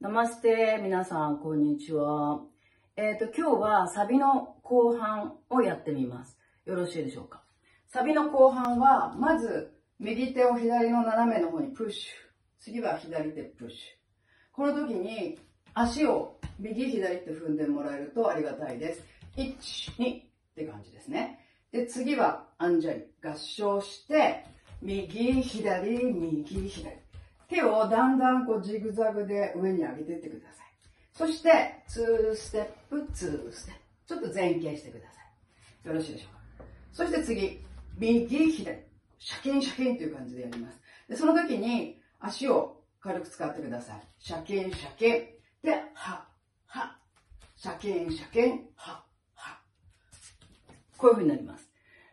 ナマステ、皆さん、こんにちは。えっ、と、今日はサビの後半をやってみます。よろしいでしょうか？サビの後半は、まず、右手を左の斜めの方にプッシュ。次は左手プッシュ。この時に、足を右左って踏んでもらえるとありがたいです。1、2って感じですね。で、次はアンジャリ。合唱して、右、左、右、左。手をだんだんこうジグザグで上に上げていってください。そして、2ステップ、2ステップ。ちょっと前傾してください。よろしいでしょうか。そして次、右、左。シャキンシャキンという感じでやります。で、その時に足を軽く使ってください。シャキン、シャキン。で、は、は。シャキン、シャキン、は、は。こういう風になります。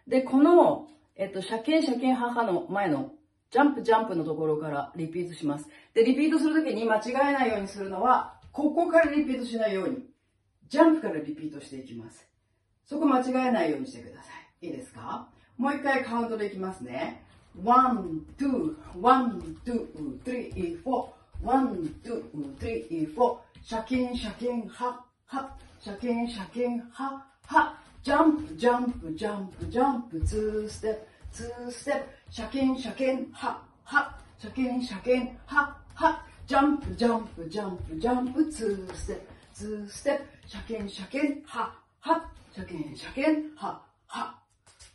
で、この、えっと、シャキン、シャキン、は、はの前のジャンプジャンプのところからリピートします。で、リピートするときに間違えないようにするのは、ここからリピートしないように、ジャンプからリピートしていきます。そこ間違えないようにしてください。いいですか？もう一回カウントでいきますね。one, two, one, two, three, four, one, two, three, four, シャキン、シャキン、は、は、シャキン、シャキン、は、は、ジャンプ、ジャンプ、ジャンプ、ジャンプ、ツーステップ、ツーステップ、シャキン、シャキン、ハッハッ、シャキン、シャキン、ハッハッ、ジャンプ、ジャンプ、ジャンプ、ジャンプ、ツーステップ、ツーステップ、シャキン、シャキン、ハッハッ、シャキン、シャキン、ハッハ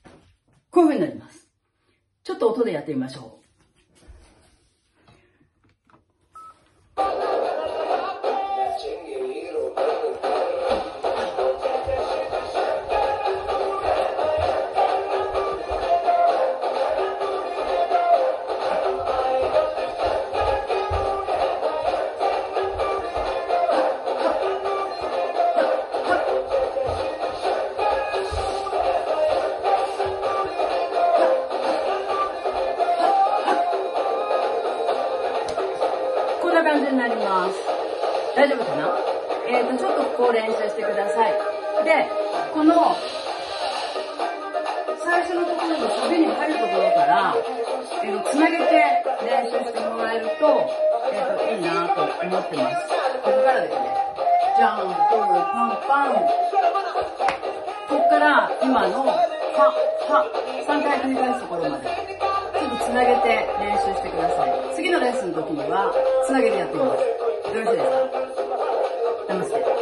ッ。こういう風になります。ちょっと音でやってみましょう。感じになります。大丈夫かな？えっ、ー、と、ちょっとここを練習してください。で、この、最初のところのサビに入るところから、えー、とつなげて練習してもらえると、えっ、ー、と、いいなと思ってます。ここからですね。じゃん、パンパン。ここから今の、は、は、3回繰り返すところまで。つなげて練習してください。次のレッスンの時には、つなげてやってみます。よろしいですか？ナマステ。